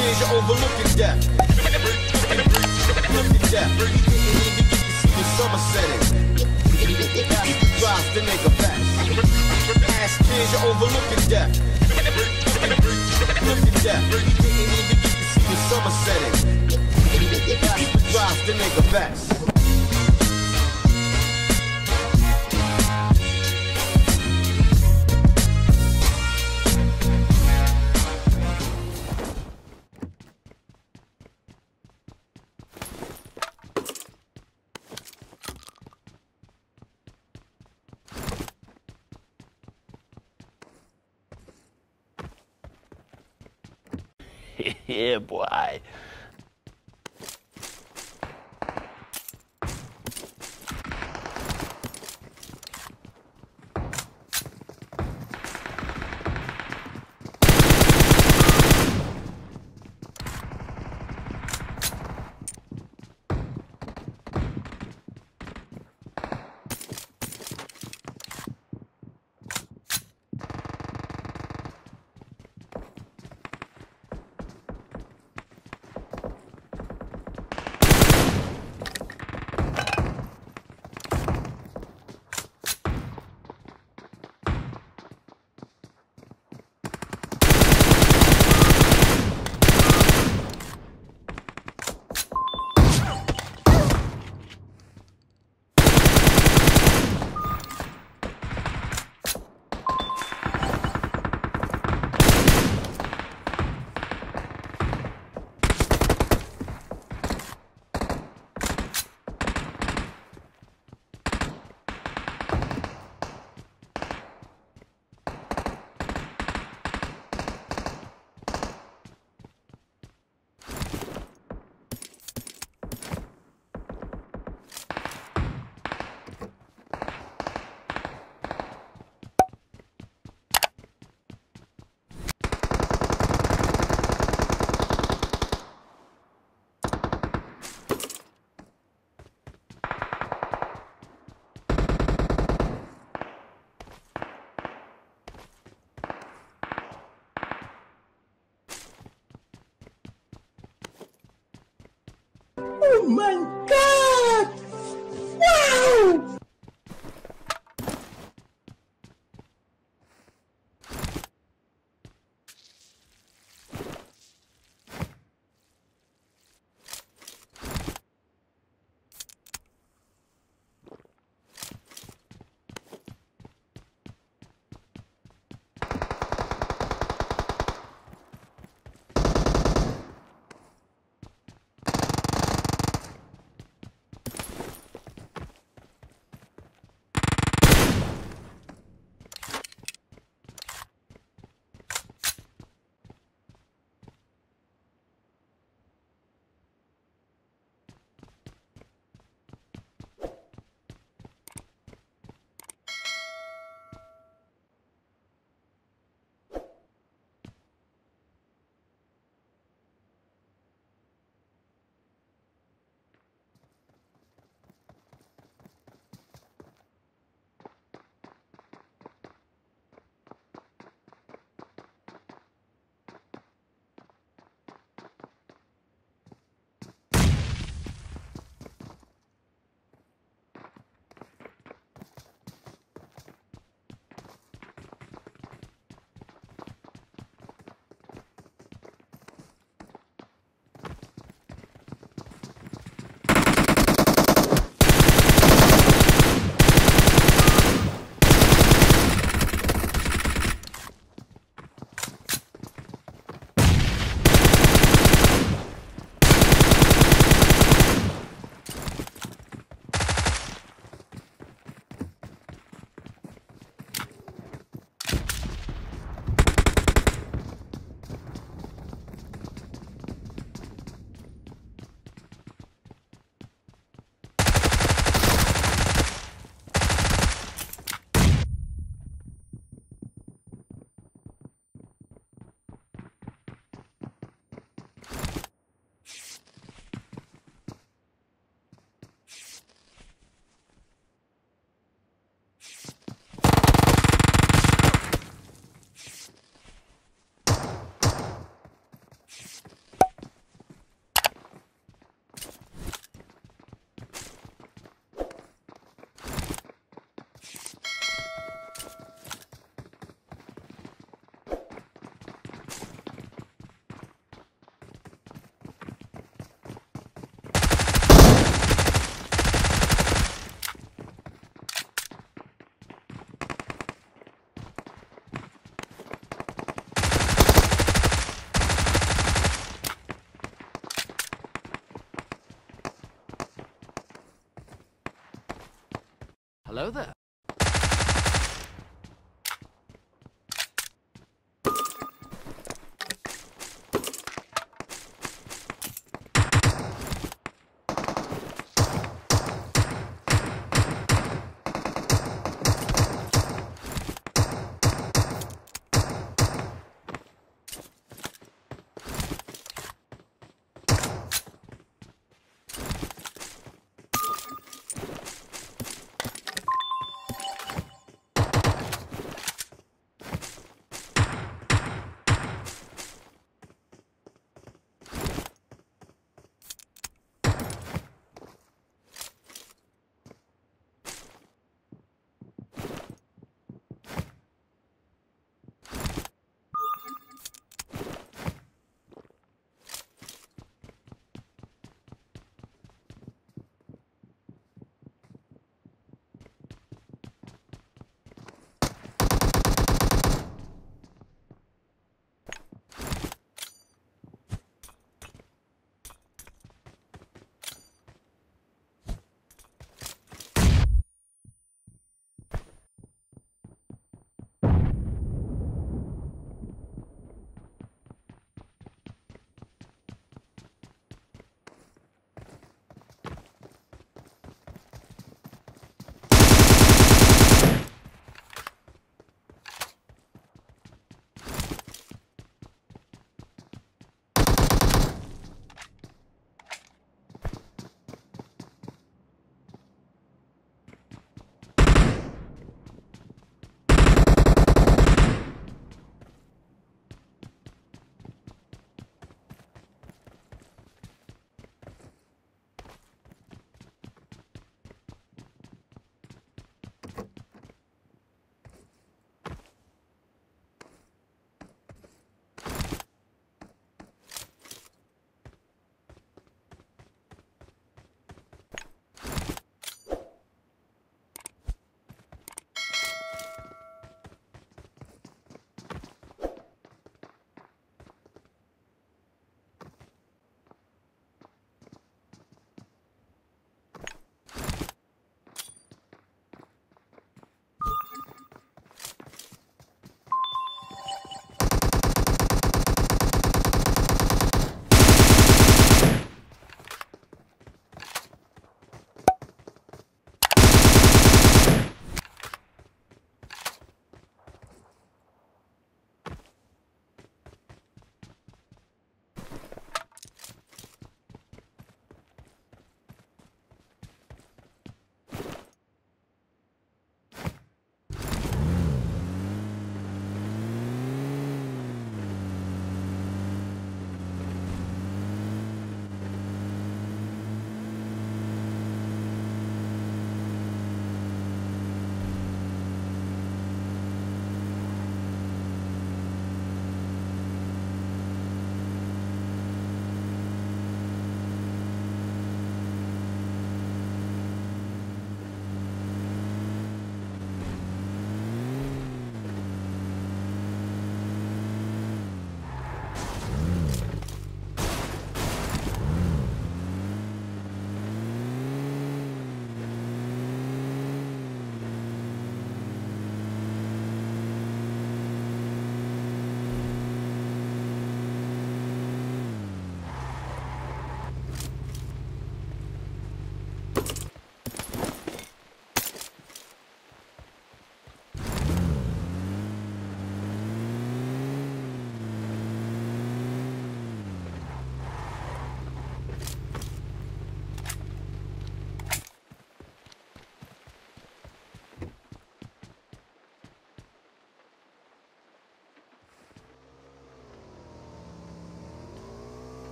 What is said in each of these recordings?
tears, you're overlooking death. Look at death. You to see the summer setting. Drives the nigga. Look at get to see the summer setting. Drives the nigga. Yeah, boy.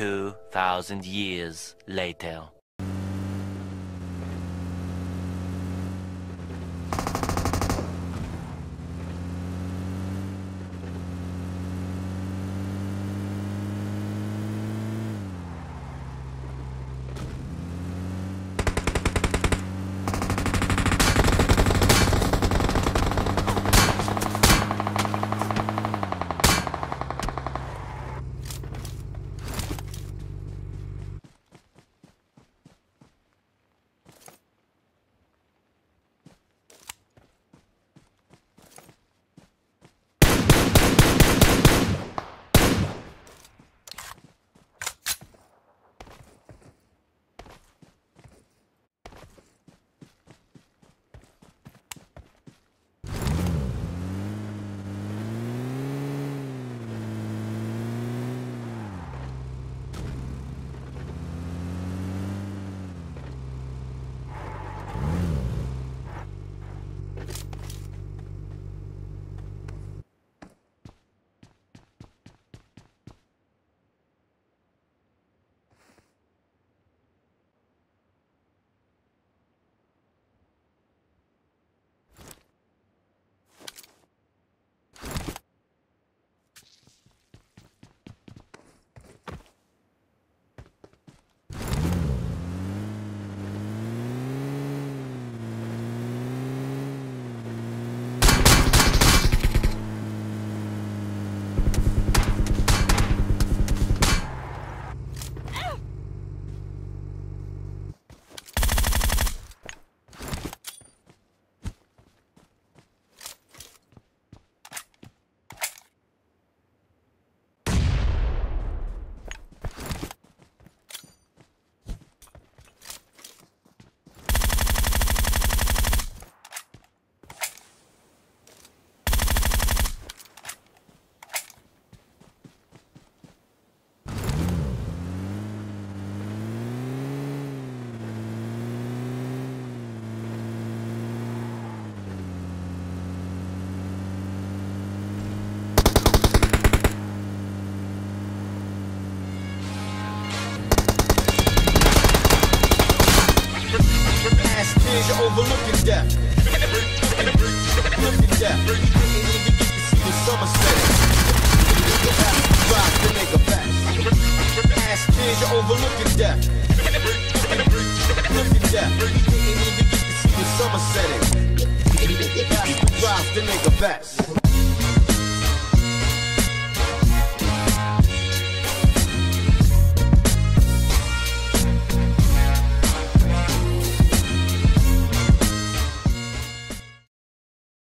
2,000 years later. Tears, you're overlooking death. Looking death. You even to see the. Drive the tears, you're overlooking even to see the. Drive the.